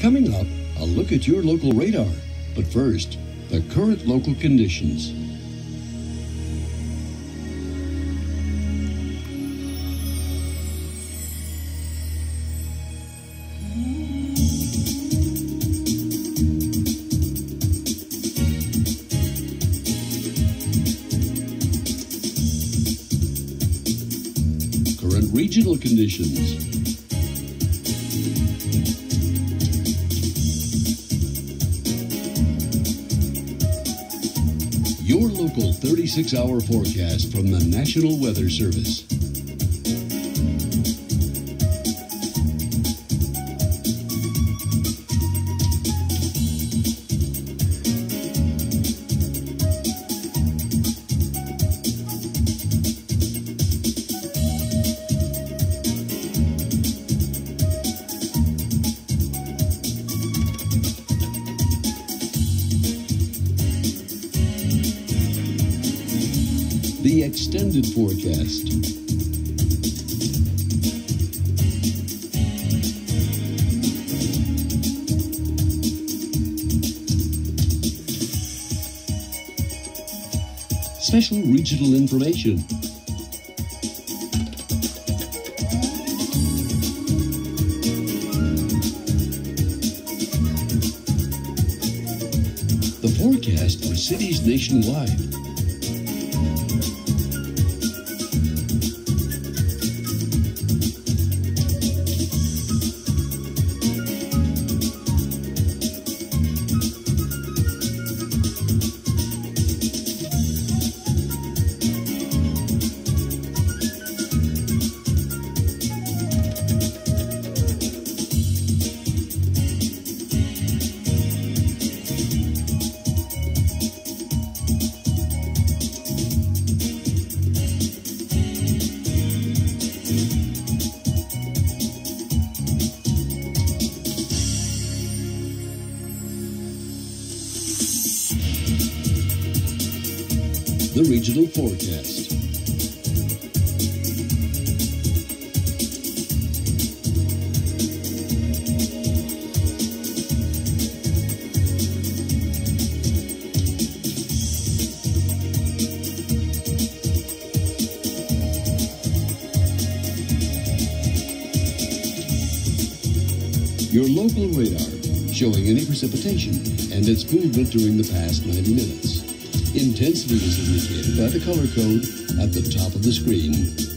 Coming up, a look at your local radar. But first, the current local conditions. Current regional conditions. Your local 36 hour forecast from the National Weather Service. The extended forecast. Special regional information. The forecast for cities nationwide. The regional forecast. Your local radar showing any precipitation and its movement during the past 90 minutes. Intensity is indicated by the color code at the top of the screen